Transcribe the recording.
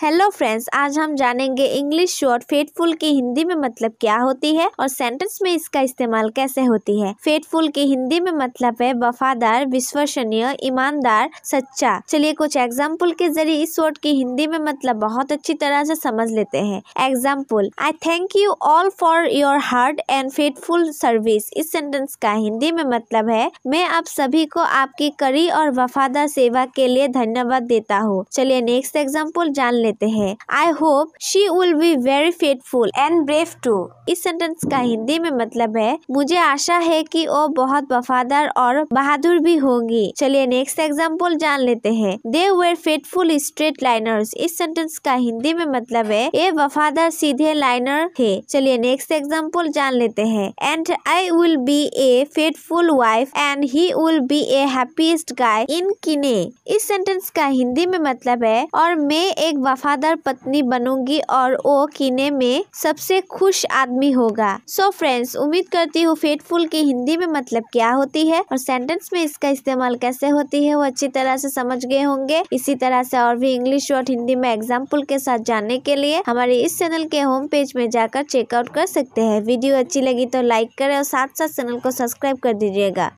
Hello friends आज हम जानेंगे इंग्लिश शॉर्ट फेटफुल की हिंदी में मतलब क्या होती है और सेंटेंस में इसका इस्तेमाल कैसे होती है। फेटफुल की हिंदी में मतलब है वफादार, विश्वसनीय, ईमानदार, सच्चा। चलिए कुछ एग्ज़ाम्पल के ज़रिए इस वर्ड की हिंदी में मतलब बहुत अच्छी तरह से समझ लेते हैं। Example I thank you all for your hard and faithful service इस सेंटेंस का हिंदी में मतलब है, मैं आप सभी को आपकी कड़ी और वफादार सेवा के लिए धन्यवाद देता हूँ। चलिए नेक्स्ट एग्ज़ाम्पल जान ले लेते हैं। I hope she will be very faithful and brave too इस सेंटेंस का हिंदी में मतलब है, मुझे आशा है कि वो बहुत वफादार और बहादुर भी होंगी। चलिए नेक्स्ट एग्ज़ाम्पल जान लेते हैं। They were faithful straight liners इस सेंटेंस का हिंदी में मतलब है, ये वफादार सीधे लाइनर थे। चलिए नेक्स्ट एग्ज़ाम्पल जान लेते हैं। And I will be a faithful wife and he will be a happiest guy in किने इस सेंटेंस का हिंदी में मतलब है, और मैं एक वफादार पत्नी बनूँगी और वो कीने में सबसे खुश आदमी होगा। सो so फ्रेंड्स उम्मीद करती हूँ फेटफुल की हिंदी में मतलब क्या होती है और सेंटेंस में इसका इस्तेमाल कैसे होती है वो अच्छी तरह से समझ गए होंगे। इसी तरह से और भी इंग्लिश और हिंदी में एग्ज़ाम्पल के साथ जानने के लिए हमारे इस चैनल के होम पेज में जाकर चेकआउट कर सकते हैं। वीडियो अच्छी लगी तो लाइक करें और साथ साथ चैनल को सब्सक्राइब कर दीजिएगा।